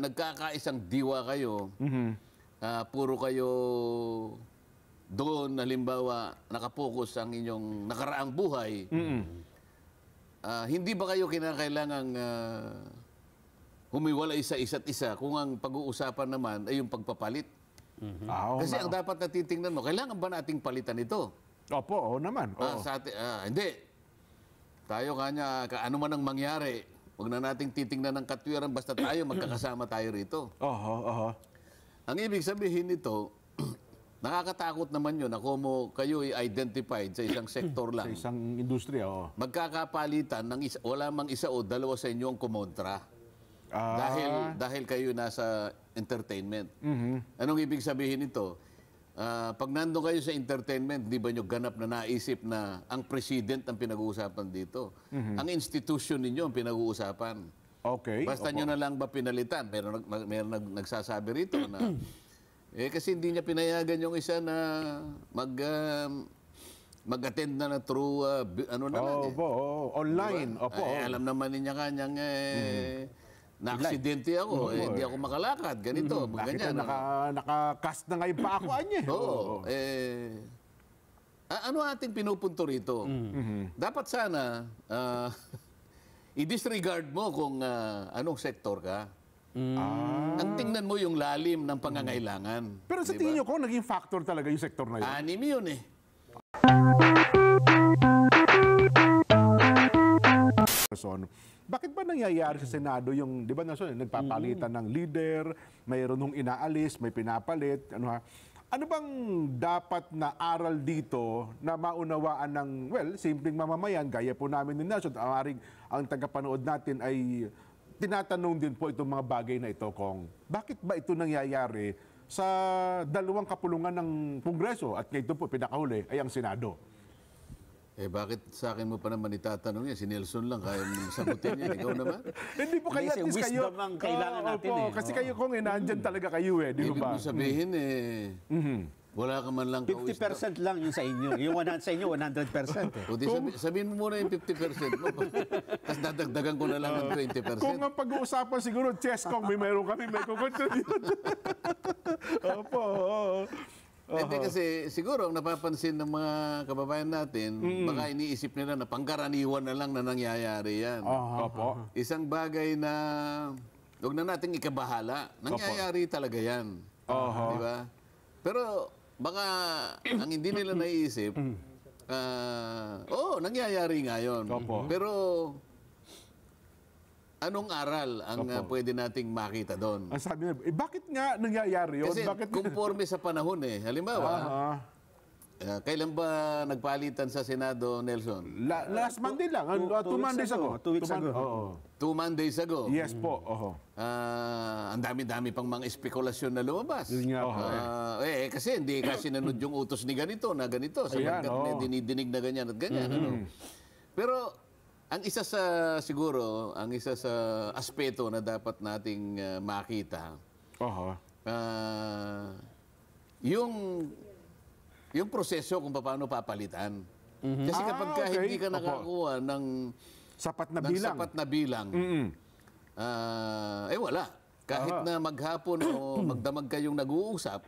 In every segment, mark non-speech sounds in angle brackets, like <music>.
nagkakaisang diwa kayo, ah, puro kayo doon, halimbawa, nakapokus ang inyong nakaraang buhay, ah, hindi ba kayo kinakailangang ah, humiwalay sa isa't isa kung ang pag-uusapan naman ay yung pagpapalit? Ah, oo Kasi nga. ang dapat na titingnan mo, kailangan ba nating palitan ito? Opo, oo naman. Ah, Oo. sa ati- ah, hindi. Tayo kanya, ka- ano man ang mangyari, huwag na nating titingnan ng katwiran, basta tayo, magkakasama tayo rito. Oho, oho. Ang ibig sabihin nito, <clears throat> nakakatakot naman yun na kung kayo ay identified sa isang sektor Sa lang. isang industriya, oo. Magkakapalitan ng isa, wala mang isa o dalawa sa inyo ang kumontra. Ah, Dahil dahil kayo nasa entertainment. mhm. Anong ibig sabihin nito? Ah, pag nandun kayo sa entertainment, di ba nyo ganap na naisip na ang president ang pinag-uusapan dito? Ang institution ninyo ang pinag-uusapan. Okay. Basta nyo na lang ba pinalitan? Meron, meron nag, nagsasabi rito na, <clears throat> eh kasi hindi niya pinayagan yung isa na mag, um, mag-attend na na through, uh, ano naman eh. Opo, oo. online. Opo. Eh, alam naman niya kanyang eh, na-aksidente ako, eh, hindi ako makalakad, ganito, Bakit ganyan. naka, naka-cast na ngayon pa ako, <laughs> anye? Oo. Eh, a- ano ating pinupunto rito? Dapat sana, ah, <laughs> i-disregard mo kung ah, anong sektor ka. Ang tingnan mo yung lalim ng pangangailangan. Pero sa Di ba? tingin nyo ko, naging factor talaga yung sektor na yun. Anim yun eh. Person. Bakit ba nangyayari sa Senado yung, di ba naso, nagpapalitan ng leader, mayroon nung inaalis, may pinapalit, ano ha? Ano bang dapat na aral dito na maunawaan ng, well, simpleng mamamayan, gaya po namin ni Nelson, ang, aring- ang tagapanood natin ay tinatanong din po itong mga bagay na ito kung bakit ba ito nangyayari sa dalawang kapulungan ng Kongreso at ngayon po pinakahuli ay ang Senado. Eh bakit sa akin mo pa naman itatanong yan? Si Nelson lang kaya mong sagutin yan. Ikaw naman. <laughs> Hindi po kayo at least kayo. wisdom ang kailangan Oo, natin opo, eh. Kasi kayo kung eh, nandyan talaga kayo eh, di Ibig ba? mo sabihin eh, wala ka man lang 50% lang yung sa inyo. Yung 100 sa inyo, 100% eh. O di sabi, sabihin mo muna yung 50% mo. <laughs> Tapos dadagdagan ko na lang ng 20%. Kung ang pag-uusapan siguro, chess kong may meron kami, may kukontribute. <laughs> Opo, Hindi kasi siguro ang napapansin ng mga kababayan natin, baka iniisip nila na pangkaraniwan na lang na nangyayari yan. Opo. Isang bagay na huwag na nating ikabahala. Nangyayari talaga yan. Di ba? Pero baka ang hindi nila naiisip, ah, oo, nangyayari nga yun. Opo. Pero anong aral ang ah, pwede nating makita doon? Ang sabi nila, eh bakit nga nangyayari yun? Kasi bakit? conforme sa panahon eh. Halimbawa, Ah, ah, kailan ba nagpalitan sa Senado, Nelson? la- last Monday lang, uh, Two- two, two weeks Mondays ago. ago, two weeks Mon- ago. Oo. Two Mondays ago. Yes po, oho. Ah, ang dami-dami pang mga espekulasyon na lumabas. Yun nga po. Ah, eh, kasi hindi kasi sinunod yung utos ni ganito na ganito. Sa Ayan. Mm-hmm. dinidinig na ganyan at ganyan. Ano? Pero ang isa sa siguro, ang isa sa aspeto na dapat nating ah, makita, Oho. ah, yung yung proseso kung paano papalitan. Kasi kapag Ah, ka okay. hindi ka Opo. nakakuha ng, Sapat na ng bilang. sapat na bilang, Mm-mm. Ah, eh wala. Kahit na maghapon o <clears throat> magdamag kayong nag-uusap,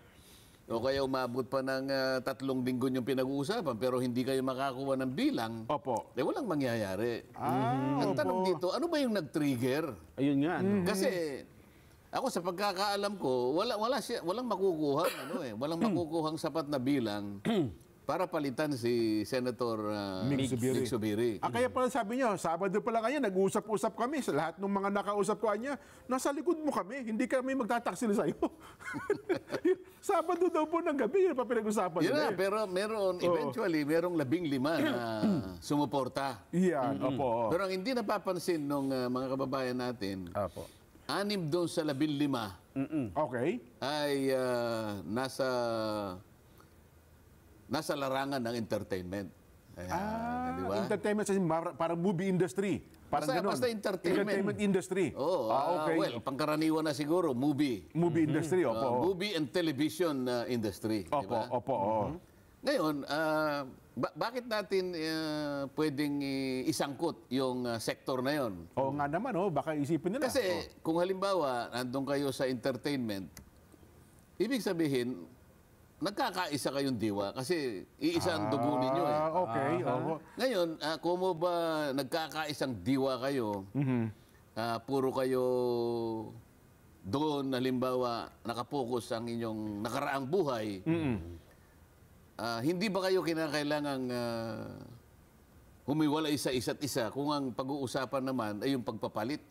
o kaya umabot pa ng ah, tatlong linggo yung pinag-uusapan, pero hindi kayo makakuha ng bilang, Opo. eh walang mangyayari. Ah, Ang tanong opo. dito, ano ba yung nag-trigger? Ayun nga. no? Kasi ako sa pagkakaalam ko, wala wala siya, walang makukuha ano eh, walang makukuhang sapat na bilang para palitan si Senator ah, Mig Zubiri. Mig Zubiri. Ah, kaya pala sabi niyo, Sabado pala kayo, nag-usap-usap kami. Sa lahat ng mga nakausap ko niya, nasa likod mo kami, hindi kami magtataksil sa'yo. <laughs> Sabado daw po ng gabi, yun pa pinag-usapan Yun nila na, eh. pero meron, eventually, merong labing lima na <clears throat> sumuporta. Iyan, opo. Pero ang hindi napapansin ng mga kababayan natin, Apo. anim doon sa labing lima Okay. ay ah, nasa nasa larangan ng entertainment. Ayan, Ah, di ba? entertainment sa parang movie industry. Parang Basta- ganun. basta entertainment. Entertainment industry. Oo, ah, ah, okay. well, pangkaraniwan na siguro, movie. movie industry, Ah, opo. movie and television ah, industry. opo, ba? opo, oo. Ngayon, ah, ba- bakit natin ah, pwedeng isangkot yung ah, sektor na yon? Oo nga naman, oh, baka isipin nila. Kasi kung halimbawa, nandun kayo sa entertainment, ibig sabihin, nagkakaisa kayong diwa kasi iisa ang dugo ninyo eh. Ah, okay. oo. Ngayon, ah, kung mo ba nagkakaisang diwa kayo, Mhm. ah, puro kayo doon, halimbawa, nakapokus ang inyong nakaraang buhay, ah, hindi ba kayo kinakailangang ah, humiwalay sa isa't isa kung ang pag-uusapan naman ay yung pagpapalit?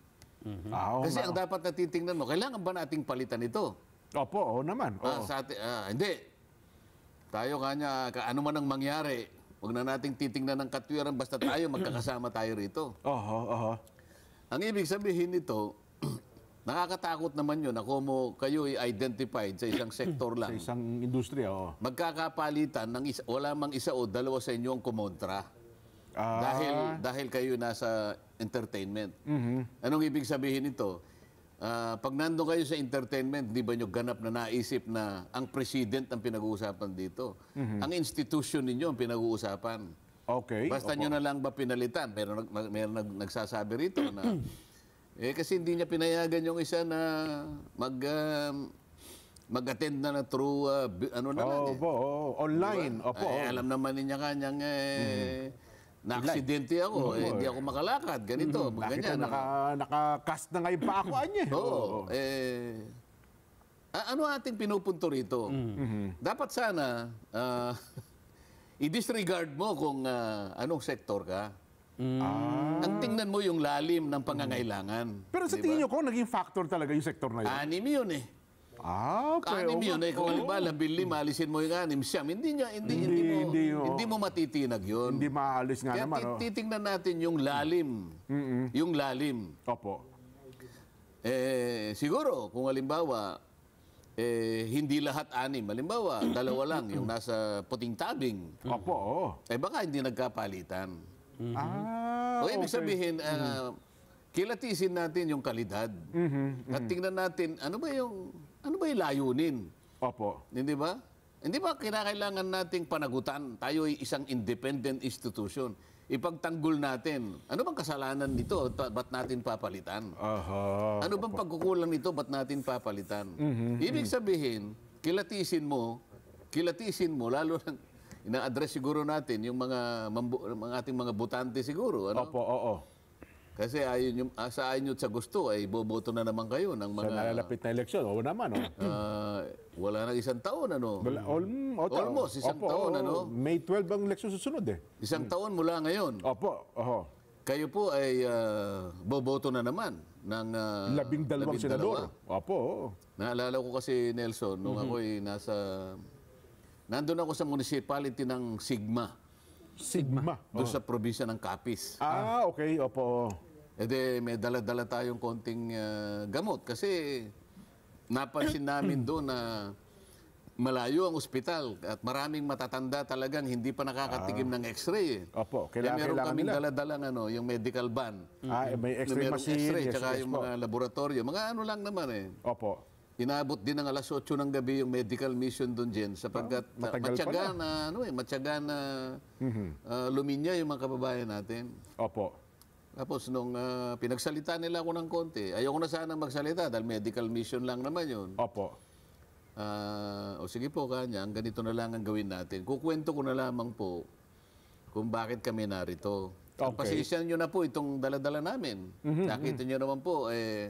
Ah, oo Kasi nga. ang dapat na titingnan mo, kailangan ba nating palitan ito? Opo, oo naman. Oo. Ah, sa ati- ah, hindi. Tayo kanya, ka- ano man ang mangyari, huwag na nating titingnan ng katwiran basta tayo magkakasama tayo rito. Oho, oho. Ang ibig sabihin nito, <clears throat> nakakatakot naman yun na kung kayo ay identified sa isang sektor <clears throat> Sa lang. isang industriya, oo. Magkakapalitan ng isa, wala mang isa o dalawa sa inyo ang kumontra. Ah, Dahil dahil kayo nasa entertainment. mhm. Anong ibig sabihin nito? Ah, pag nando kayo sa entertainment, di ba nyo ganap na naisip na ang president ang pinag-uusapan dito? Ang institution ninyo ang pinag-uusapan. Okay. Basta nyo na lang ba pinalitan? Nag, meron nag, nagsasabi rito na <clears throat> eh kasi hindi niya pinayagan yung isa na mag um, mag-attend na na through uh, ano na lang eh. Opo, oo. online. Opo. Eh, alam naman niya kanyang eh, na-aksidente ako, eh, hindi ako makalakad, ganito, Nakita, ganyan. ano. naka, naka-cast na nga yung pako niya. Oo. Eh, a- ano ating pinupunto rito? Dapat sana, ah, <laughs> i-disregard mo kung ah, anong sektor ka. Ah. Ang tingnan mo yung lalim ng pangangailangan. Pero sa Di ba? tingin nyo ko, naging factor talaga yung sektor na yun? Anim yun eh. Ah, pero... Anim yun eh. Kung halimbawa, lima, alisin mo yung anim, siyam. Hindi, niya, hindi, hindi, Hindi, mo, hindi, oo. hindi mo matitinag yun. Hindi maalis nga Kaya naman. ti- Oh. titingnan natin yung lalim. Yung lalim. Opo. Eh, siguro, kung halimbawa, eh, hindi lahat anim. Halimbawa, <coughs> dalawa lang yung nasa puting tabing. Opo. Eh baka hindi nagkapalitan. Ah, o ibig okay. sabihin, ah, kilatisin natin yung kalidad. At tingnan natin, ano ba yung, ano ba yung layunin? Opo. Hindi ba? Hindi ba kinakailangan nating panagutan? Tayo ay isang independent institution. Ipagtanggol natin. Ano bang kasalanan nito? Ba't natin papalitan? Aha. Ano bang pagkukulang nito? Ba't natin papalitan? Ibig sabihin, kilatisin mo, kilatisin mo, lalo na, ina-address siguro natin yung mga, mga ating mga butante siguro. Ano? Opo, oo. Kasi ayon yung, ah, sa ayon sa gusto, ay boboto na naman kayo ng Sa mga... nalalapit na eleksyon, oo naman, oh. ah, wala na isang taon, ano? Wala- al- o- Almost, isang Opo, taon, ano? May 12 ang eleksyon susunod eh. Isang taon mula ngayon. Opo, oho. Kayo po ay ah, boboto na naman ng ah, Labing dalawang labing senador. dalawa. Opo, oo. Naalala ko kasi Nelson, nung Mhm. ako ay nasa... Nandun ako sa municipality ng Sigma, Sigma. doon sa probinsya ng Capiz. Ah, okay, opo. E de, may dala-dala tayong konting ah, gamot kasi napansin namin <clears throat> doon na malayo ang ospital at maraming matatanda talagang hindi pa nakakatikim ng x-ray. Eh. Opo, Kaya kailangan, meron kailangan kaming dala-dalang ano, yung medical van. Ah, eh, may x-ray merong machine. x-ray, yes, tsaka yes yung po. mga laboratorio. Mga ano lang naman eh. Opo. Inabot din ng alas 8 ng gabi yung medical mission doon dyan sapagkat matagal matyaga na, ano eh, matyaga na Mhm. ah, luminya yung mga kababayan natin. Opo. Tapos nung ah, pinagsalita nila ako ng konti, ayoko na sana magsalita dahil medical mission lang naman yun. Opo. Ah, o sige po kanya, ang ganito na lang ang gawin natin. Kukwento ko na lamang po kung bakit kami narito. Okay. pasensya nyo na po itong daladala namin. Nakita nyo naman po, eh,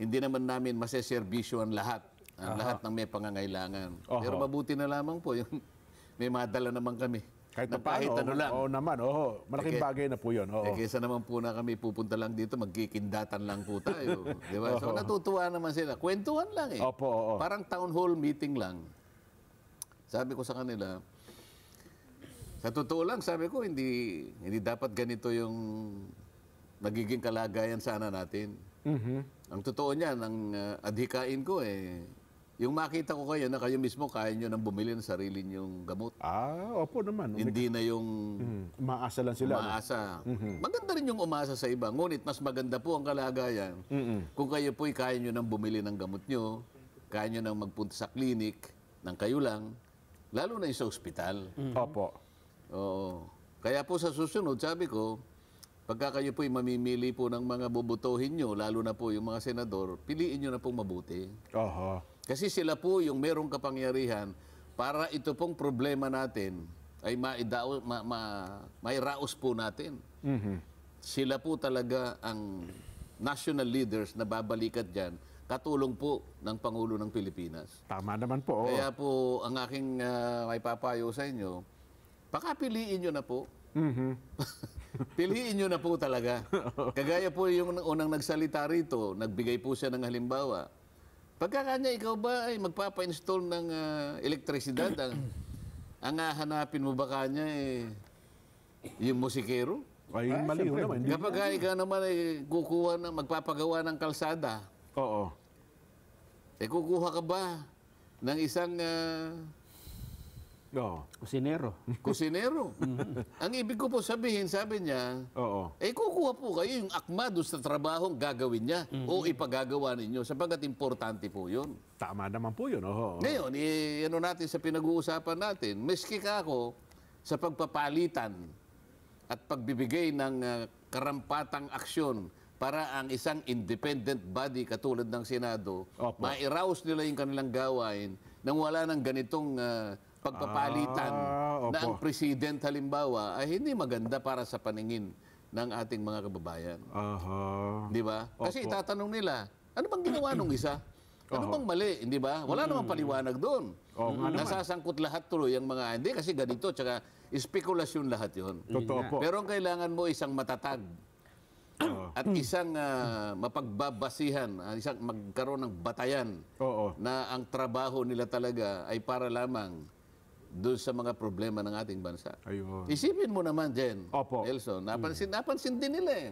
hindi naman namin maseserbisyo ang lahat. Ang lahat ng may pangangailangan. Oho. Pero mabuti na lamang po, yung <laughs> may madala naman kami. Kahit Na paano. kahit ano lang. Oo naman, oo. Malaking Eh, bagay na po yun. Oo. Eh, kesa naman po na kami pupunta lang dito, magkikindatan lang po tayo. <laughs> Di ba? So natutuwa naman sila. Kwentuhan lang eh. Opo, oo. Parang town hall meeting lang. Sabi ko sa kanila, sa totoo lang, sabi ko, hindi, hindi dapat ganito yung nagiging kalagayan sana natin. Mhm. Ang totoo niyan, ang uh, adhikain ko eh, yung makita ko kayo na kayo mismo kaya nyo nang bumili ng sarili nyong gamot. Ah, opo naman. Hindi na yung Mhm. Umaasa lang sila. no? umaasa. Maganda rin yung umasa sa iba. Ngunit mas maganda po ang kalagayan Mhm. kung kayo po'y kaya nyo nang bumili ng gamot nyo, kaya nyo nang magpunta sa klinik ng kayo lang, lalo na yung sa ospital. Opo. Oo. Kaya po sa susunod, sabi ko, pagka kayo po'y mamimili po ng mga bubutuhin nyo, lalo na po yung mga senador, piliin nyo na pong mabuti. Oho. Kasi sila po yung merong kapangyarihan para ito pong problema natin ay maidao, ma, ma, mairaos po natin. Sila po talaga ang national leaders na babalikat dyan, katulong po ng Pangulo ng Pilipinas. Tama naman po. Kaya po, ang aking uh, may papayo sa inyo, pakapiliin nyo na po. <laughs> <laughs> Piliin nyo na po talaga. Kagaya po yung unang nagsalita rito, nagbigay po siya ng halimbawa. Pagka kanya, ikaw ba ay magpapa-install ng ah, elektrisidad? ang, ang hahanapin mo ba kanya eh, yung musikero? Ay, mali ho naman. Hindi- Kapag ka ikaw naman ay kukuha na, magpapagawa ng kalsada, Oo. eh kukuha ka ba ng isang ah, Oo. Kusinero. kusinero? <laughs> Ang ibig ko po sabihin, sabi niya, Oo. eh kukuha po kayo yung akma doon sa trabahong gagawin niya o ipagagawa ninyo sapagkat importante po yun. Tama naman po yun. Oo. Ngayon, eh, ano natin sa pinag-uusapan natin, miski ka ako sa pagpapalitan at pagbibigay ng ah, karampatang aksyon para ang isang independent body katulad ng Senado, Opo. ma-arouse nila yung kanilang gawain nang wala ng ganitong ah, pagpapalitan Ah, na opo. ang president halimbawa ay hindi maganda para sa paningin ng ating mga kababayan. Aha. Di ba? Kasi Opo. itatanong nila, ano bang ginawa nung isa? <coughs> Ano bang mali? Hindi ba? Wala namang paliwanag doon. Oo nga naman. Nasasangkot lahat tuloy ang mga, hindi kasi ganito, tsaka spekulasyon lahat yon. Totoo po. Pero ang kailangan mo isang matatag <clears throat> at isang ah, mapagbabasihan, ah, isang magkaroon ng batayan Oo. na ang trabaho nila talaga ay para lamang doon sa mga problema ng ating bansa. Ayun. Isipin mo naman, Jen, Opo. Elson, napansin, napansin din nila eh.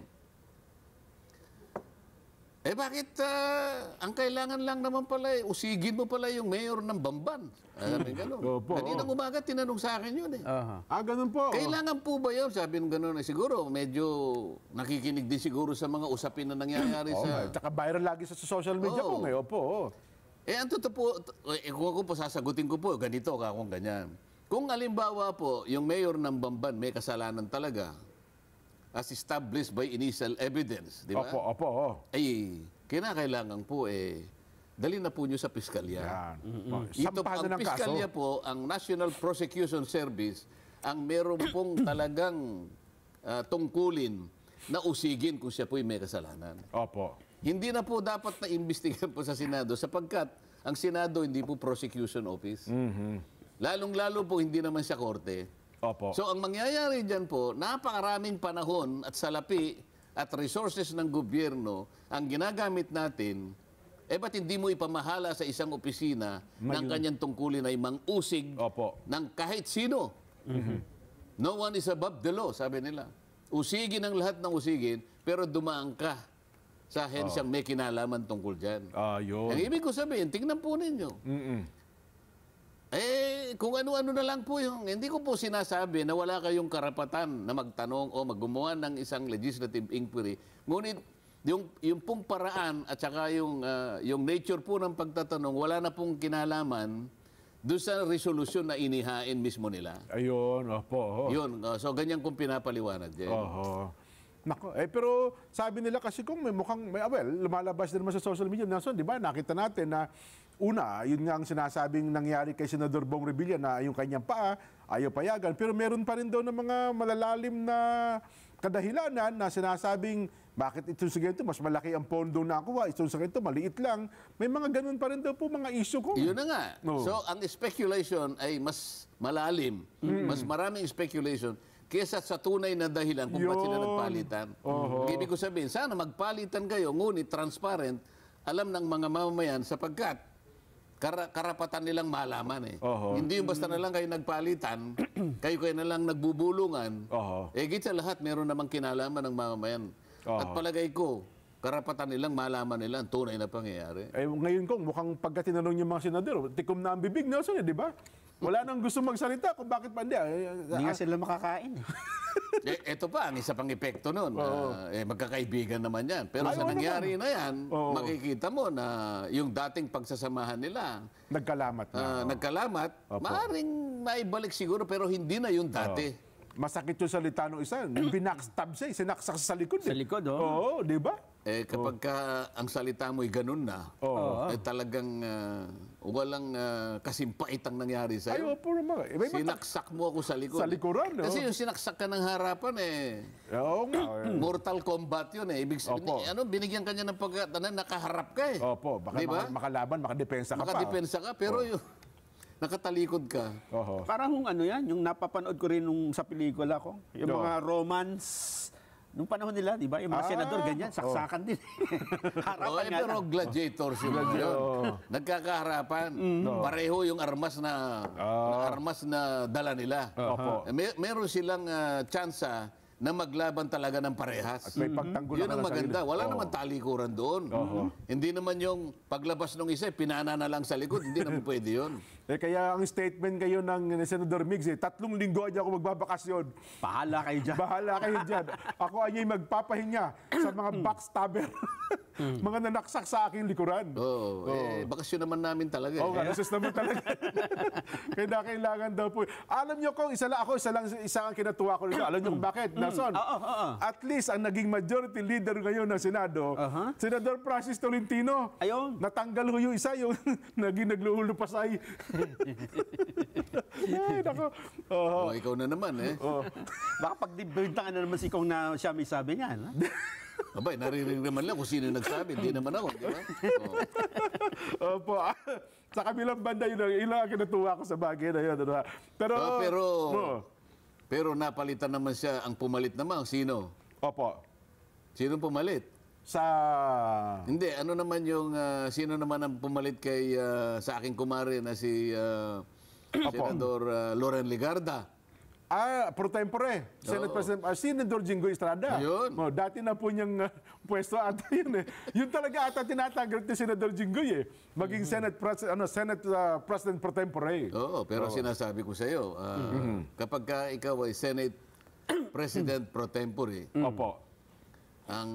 Eh bakit ah, ang kailangan lang naman pala eh, usigin mo pala yung mayor ng Bamban? Alam mo gano'n. Opo. Kaninang umaga tinanong sa akin yun eh. Aha. Ah, ganun po. Kailangan po ba yun? Sabi ng gano'n eh, siguro medyo nakikinig din siguro sa mga usapin na nangyayari Oo, sa... Tsaka viral lagi sa social media Oo. po ngayon po. oo. Eh, ang totoo po, eh, kung ako po sasagutin ko po, ganito ka kung ganyan. Kung alimbawa po, yung mayor ng Bamban may kasalanan talaga, as established by initial evidence, di ba? Opo, opo. oo. Ay, kinakailangan po eh, dali na po nyo sa piskalya. Yan. Oh, Ito Sampahan ang ng kaso. piskalya po, ang National Prosecution Service, ang meron pong <coughs> talagang ah, tungkulin na usigin kung siya po'y may kasalanan. Opo. Hindi na po dapat na imbestigahan po sa Senado sapagkat ang Senado hindi po prosecution office. Lalong-lalo po hindi naman siya korte. Opo. So ang mangyayari dyan po, napakaraming panahon at salapi at resources ng gobyerno ang ginagamit natin, eh ba't hindi mo ipamahala sa isang opisina ng kanyang tungkulin ay mang-usig Opo. ng kahit sino? No one is above the law, sabi nila. Usigin ang lahat ng usigin, pero dumaan ka sa hensyang may kinalaman tungkol dyan. Ayun. Ang ibig ko sabihin, tingnan po ninyo. Mm-mm. Eh, kung ano-ano na lang po yung, hindi ko po sinasabi na wala kayong karapatan na magtanong o maggumawa ng isang legislative inquiry. Ngunit, yung, yung pong paraan at saka yung, ah, yung nature po ng pagtatanong, wala na pong kinalaman doon sa resolusyon na inihain mismo nila. Ayun, opo. oo. Yun, ah, so ganyan kong pinapaliwanag. Oho. Nako, eh pero sabi nila kasi kung may mukhang, may, ah, well, lumalabas din naman sa social media, Nelson, di ba, nakita natin na una, yun nga ang sinasabing nangyari kay Senador Bong Revilla na yung kanyang paa, ayaw payagan, pero meron pa rin daw ng mga malalalim na kadahilanan na sinasabing bakit ito sa ganito, mas malaki ang pondo na nakuha, ito sa ganito, maliit lang. May mga ganun pa rin daw po mga issue ko. Yun na nga. Oo. So, ang speculation ay mas malalim, mas maraming speculation kesa sa tunay na dahilan kung ba't sila nagpalitan. Ang Ibig ko sabihin, sana magpalitan kayo, ngunit transparent, alam ng mga mamamayan sapagkat kara- karapatan nilang malaman eh. Oho. Hindi yung basta na lang kayo nagpalitan, <clears throat> kayo kayo na lang nagbubulungan. Oho. Eh, sa lahat, meron namang kinalaman ng mamamayan. At Oho. palagay ko, karapatan nilang malaman nila ang tunay na pangyayari. Eh, ngayon kong mukhang pagka tinanong yung mga senador, tikom na ang bibig, Nelson, eh, di ba? Wala nang gusto magsalita kung bakit pa hindi. ah, eh, Hindi nga sila makakain. eh. <laughs> Eh, ito pa, ang isa pang epekto nun. ah, eh, magkakaibigan naman yan. Pero Ay, sa nangyari na yan, Oo. makikita mo na yung dating pagsasamahan nila, Nagkalamat na. ah, nagkalamat, Opo. maaring maibalik siguro pero hindi na yung dati. Masakit yung salita ng isa. Binackstab siya, eh, sinaksak sa likod. Sa eh. likod, oh. Oo, di ba? Eh, kapag ka ang salita mo'y ganun na, Oo. eh, talagang ah, walang uh, kasimpait ang nangyari Ay, sa'yo. opo naman. Eh, may mata- Sinaksak mo ako sa likod. Sa likuran, no? Kasi yung sinaksak ka ng harapan eh, Oo nga. eh. <clears throat> Mortal combat yun eh. Ibig sabihin, Opo. ano, binigyan ka niya ng pagkatanan, nakaharap ka eh. Opo, baka Di ba? maka- makalaban, makadepensa ka pa. Makadepensa ka, pero yung nakatalikod ka. Oho. Parang kung ano yan, yung napapanood ko rin nung sa pelikula ko, yung Oo. mga romance, nung panahon nila, di ba? Yung mga Ah, senador, ganyan, saksakan din. <laughs> Harapan Oh, eh, pero lang. gladiators yun. yun. Nagkakaharapan. Pareho yung armas na, na armas na dala nila. Opo. Eh, May, meron silang uh, tsansa na maglaban talaga ng parehas. May pagtanggol Yun ang ng maganda. Wala Oo. naman talikuran doon. Hindi naman yung paglabas ng isa, pinana na lang sa likod. Hindi naman <laughs> pwede yun. Eh, kaya ang statement kayo ng Senador Migs, eh, tatlong linggo aja ako magbabakasyon. Pahala kayo dyan. Bahala kayo dyan. <laughs> Ako ay magpapahinga sa mga <clears throat> backstabber. <laughs> mga nanaksak sa aking likuran. Oo. Eh, bakasyon naman namin talaga. Oo eh. nga, nasus naman talaga. <laughs> Kaya kailangan daw po. Alam niyo kung isa lang ako, isa lang isa ang kinatuwa ko nito. Alam niyo kung bakit? Nason, Oo, oo. at least ang naging majority leader ngayon ng Senado, Aha. Senador Francis Tolentino. Ayun. Natanggal ho yung isa, yung <laughs> naging nagluhulupasay. <laughs> Ay, nako. Oo. Oh, ikaw na naman eh. Baka pag dibintangan na naman si Kong na siya may sabi niya. No? Abay, naririnig naman lang kung sino nagsabi. Hindi naman ako. Di ba? Oo. <laughs> Opo. <laughs> sa kabilang banda, yun, ang kinatuwa ko sa bagay na yun. ano ha. Pero, Ah, pero, Oo. pero napalitan naman siya. Ang pumalit naman, sino? Opo. Sino pumalit? Sa... Hindi, ano naman yung, ah, sino naman ang pumalit kay, ah, sa aking kumare na si ah, Senador ah, Loren Ligarda? Ah, pro tempore. Senate President, ah, Senador Jingo Estrada. Ayun. Oh, dati na po niyang ah, pwesto ata yun eh. Yun talaga ata tinatanggal ni Senador Jingoy eh. Maging Senate, Pres- ano, Senate ah, President pro tempore. Oo, pero sinasabi ko sa iyo, ah, kapag ka ikaw ay Senate President pro tempore, Opo. Ang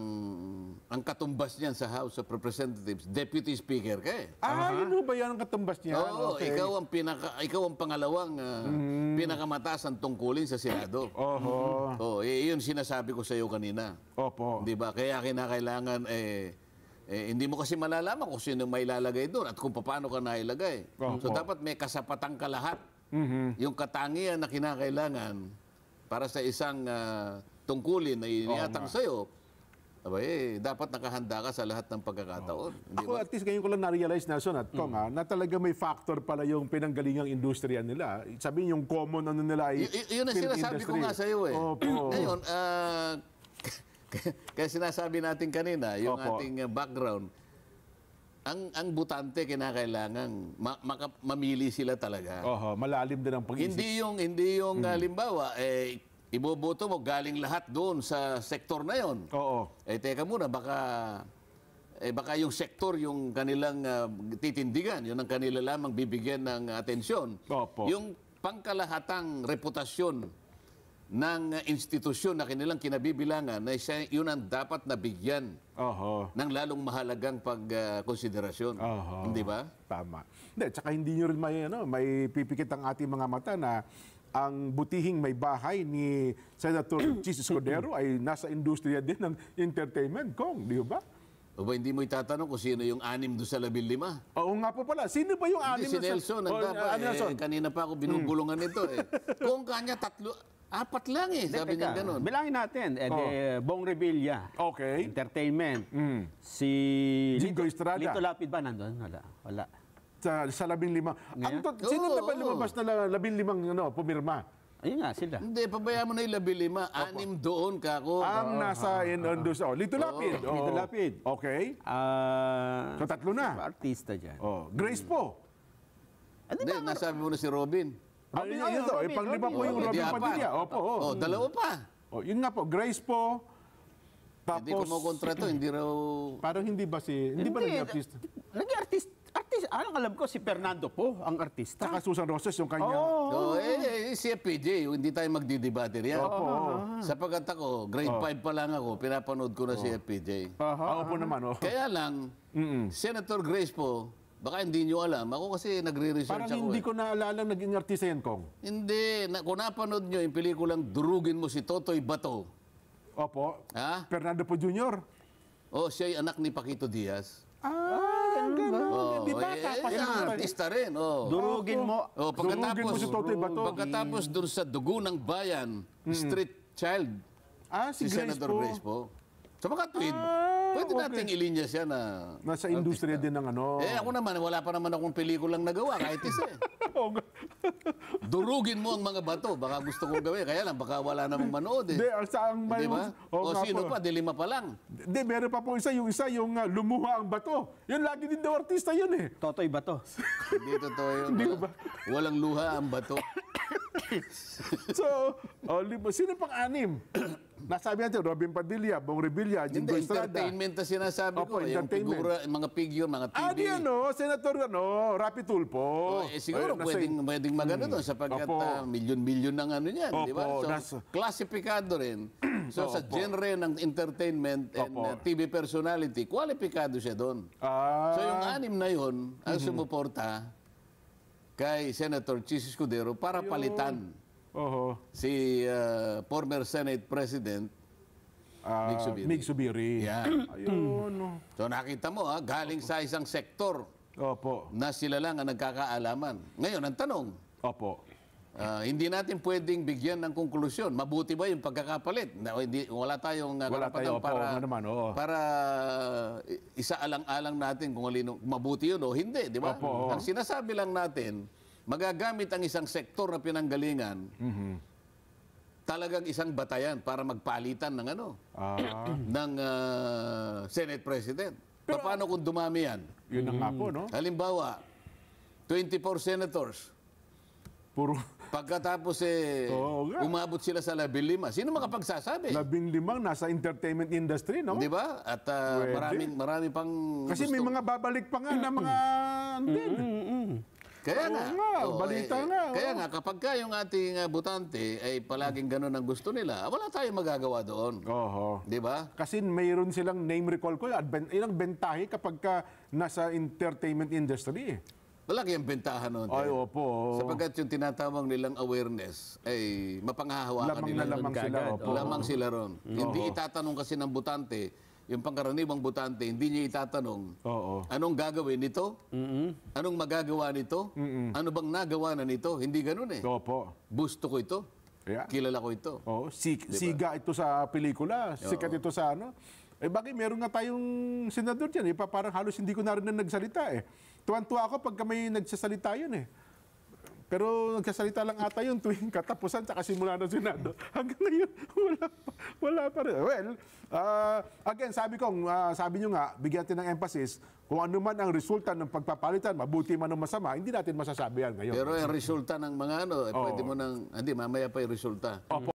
ang katumbas niyan sa House of Representatives, Deputy Speaker ka eh. Ah, yun ho ba yan ang katumbas niya? Oo, ikaw ang pinaka ikaw ang pangalawang ah, pinakamataas ang tungkulin sa Senado. Oho. Oh, eh, yun sinasabi ko sa iyo kanina. Opo. 'Di ba? Kaya kinakailangan eh, eh, hindi mo kasi malalaman kung sino may ilalagay doon at kung paano ka nailagay. Opo. So dapat may kasapatan ka lahat. Yung katangian na kinakailangan para sa isang ah, tungkulin na iniatang sa iyo, eh, dapat nakahanda ka sa lahat ng pagkakataon. Hindi Ako ba? at least ngayon ko lang na-realize na, Son, at Kong, ha, na talaga may factor pala yung pinanggalingang industriya nila. Sabihin yung common ano nila ay Y- yun ang sinasabi ko industry. nga sa iyo eh. Opo. <clears throat> Ngayon, ah, <laughs> kaya sinasabi natin kanina, yung Opo. ating ah, background, ang ang butante kinakailangan ma- maka- mamili sila talaga. Oho, malalim din ang pag-isip. Hindi yung hindi yung ah, limbawa eh iboboto mo galing lahat doon sa sektor na yon. Oo. Eh teka muna baka eh baka yung sektor yung kanilang ah, titindigan, yun ang kanila lamang bibigyan ng atensyon. Opo. Yung pangkalahatang reputasyon ng institusyon na kanilang kinabibilangan na siya, yun ang dapat nabigyan Oho. ng lalong mahalagang pagkonsiderasyon. Oho. Hindi ba? Tama. Hindi, tsaka hindi nyo rin may, ano, may pipikit ang ating mga mata na ang butihing may bahay ni Senator <clears throat> Chis Escudero ay nasa industriya din ng entertainment, Kong, di ba? O ba hindi mo itatanong kung sino yung anim doon sa labil lima? Oo nga po pala. Sino ba yung anim Hindi, si Nelson, Oh, ang dapat. ah, Nelson. Eh, kanina pa ako binubulungan nito eh. <laughs> Kung kanya tatlo, apat lang eh. Sabi niya ganun. Bilangin natin. Eh, de, Bong Revilla. Okay. Entertainment. Si... Jingo Lito- Estrada. Lito Lapid ba nandun? Wala. Wala. Sa, sa labing lima. Ang to, Oo, sino na ba lumabas na la- labing limang ano, pumirma? Ayun nga, sila. Hindi, pabayaan mo na yung labil lima. Anim doon ka ako. Ang nasa in, on those, oh, Lito Lapid. Lito Oo. Lapid. Okay. Ah... So, tatlo na. Artista dyan. Oh, Grace po. Ano Hindi, nasabi mo na si Robin. Ah, Robin, yun, oh, to. Eh, Robin, panglima Robin. po yung Oh, Robin. Padilla. Opo, oh. Oh, dalawa pa. Oh, yun nga po, Grace po. Hindi ko Tapos, mo kontra to, hindi raw... parang hindi ba si, hindi, ba naging artist? Artist, artist, Alam, ko si Fernando po, ang artista. Saka Susan Roses yung kanya. Oo. Oh, eh, eh, si FPJ, hindi tayo magdidebate riyan. Sapagkat ako, grade 5 pa lang ako, pinapanood ko na si FPJ. Ah, opo naman, oh. Kaya lang, Senator Grace po, baka hindi nyo alam, ako kasi nagre-research Parang ako. hindi eh. ko naalala naging artista yan, Kong. Hindi, na, kung napanood nyo yung pelikulang Durugin mo si Totoy Bato, Opo. ha? Fernando po Jr. O, siya yung anak ni Paquito Diaz. Ah, Oh, Di ba? eh, Tapos eh, naman. artista rin. Oh. Durugin mo. Oh, Durugin pagkatapos, mo si Totoy Bato. pagkatapos dun sa Dugo ng Bayan, Street Child, Ah, si, si, Grace Senator po. Grace po. Sa mga tweet, Ah, pwede okay. nating ilinya siya na... Nasa industriya din ng ano. Eh, ako naman, wala pa naman akong pelikulang nagawa, kahit isa eh. <laughs> <laughs> Durugin mo ang mga bato, baka gusto kong gawin. Kaya lang, baka wala namang manood eh. Di, ang saang may... Di ba? Oo o sino po. pa, di lima pa lang. Di, meron pa po isa, yung isa, yung ah, lumuha ang bato. Yun lagi din daw artista yun eh. Totoy ba to? <laughs> Hindi totoo yun. Hindi ba? Walang luha ang bato. <coughs> So, oh, lima, sino pang anim? <coughs> Nasabi natin, Robin Padilla, Bong Revilla, Jingo Estrada. entertainment na sinasabi Opo, ko. Yung entertainment. figura, mga figure, mga TV. Ah, di ano, Senator ano, Rapi Tulpo. Oh, eh, siguro Ayun, nasa- pwedeng, pwedeng magano doon sapagkat Opo. ah, milyon-milyon ng ano niyan, di ba? Opo, So, nasa- klasifikado rin. So, sa genre ng entertainment and Opo. ah, TV personality, kwalipikado siya doon. Ah, So, yung anim na yun, ang sumuporta kay Senator Chis Escudero para palitan oho. si ah, former Senate President Ah, Mig Subiri. Mig Subiri. <clears throat> Ayun, no. <clears throat> So nakita mo ha, galing sa isang sektor Opo. na sila lang ang nagkakaalaman. Ngayon, ang tanong, Opo. ah, hindi natin pwedeng bigyan ng konklusyon. Mabuti ba yung pagkakapalit? Na, hindi, wala tayong ah, Wala tayo, opo, para, nga naman, oo. para i- isaalang-alang natin kung alino, mabuti yun o hindi, di ba? Opo. Ang sinasabi lang natin, magagamit ang isang sektor na pinanggalingan, Mhm. talagang isang batayan para magpalitan ng ano, Ah, <clears throat> ng ah, Senate President. Paano kung dumami yan? yun na nga po, no? Halimbawa, 24 senators. Puro Pagkatapos eh, Oo nga. umabot sila sa labing lima. Sino makapagsasabi? labing limang nasa entertainment industry, no? Di ba? At ah, Pwede. maraming, marami pang Kasi may gusto. mga babalik pa nga na mga... din. Kaya Oo nga. nga, Oo, balita eh, nga, Kaya oo. nga, kapag ka yung ating ah, butante ay palaging ganun ang gusto nila, wala tayong magagawa doon. Oho. Di ba? Kasi mayroon silang name recall ko, ilang bentahe kapag ka nasa entertainment industry. eh. Malaki ang bentahan noon. Ay, opo. Sapagkat yung tinatawag nilang awareness ay mapanghahawakan Lamang nila. na lamang sila. Opo. Lamang sila ron. Hindi itatanong kasi ng butante, yung pangkaraniwang butante, hindi niya itatanong, Oo. anong gagawin nito? Anong magagawa nito? Ano bang nagawa na nito? Hindi ganun eh. Opo. Gusto ko ito. Yeah. Kilala ko ito. Oh, si- siga ito sa pelikula, sikat ito sa ano. Eh bagay, meron nga tayong senador dyan, eh, pa- parang halos hindi ko na rin na nagsalita eh. Tuwan-tuwa ako pagka may nagsasalita yun eh. Pero nagsasalita lang ata yun tuwing katapusan sa simula ng Senado. <laughs> Hanggang ngayon, wala pa, wala pa rin. Well, ah, again, sabi ko, ah, sabi nyo nga, bigyan natin ng emphasis, kung ano man ang resulta ng pagpapalitan, mabuti man o masama, hindi natin masasabi yan ngayon. Pero yung resulta ng mga ano, eh, pwede mo nang, hindi, mamaya pa yung resulta. Opo.